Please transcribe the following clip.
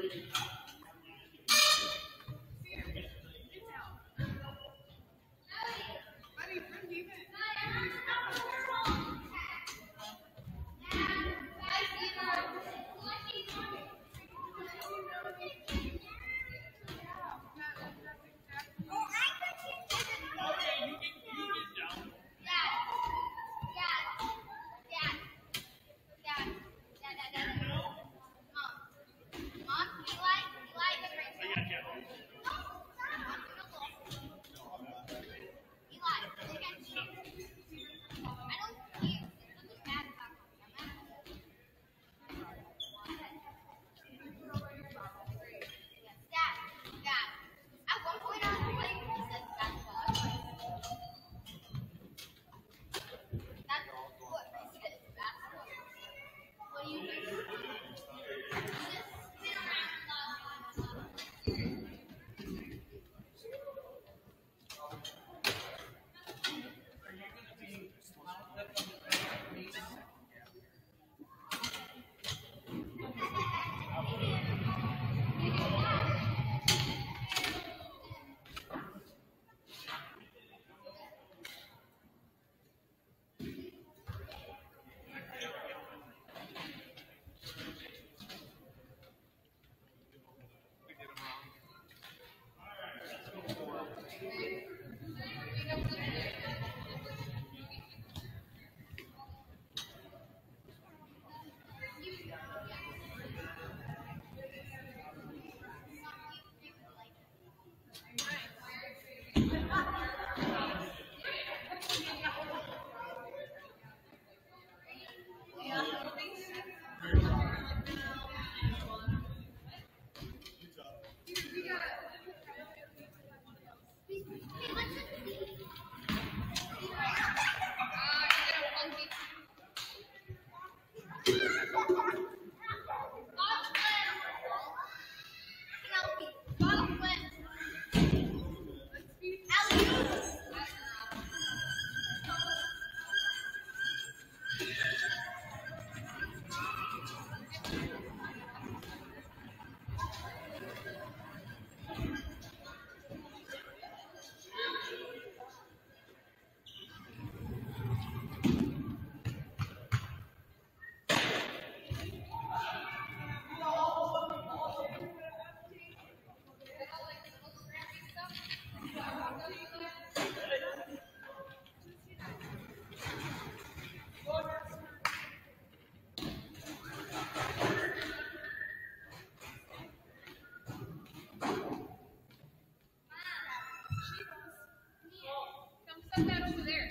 Like that over there.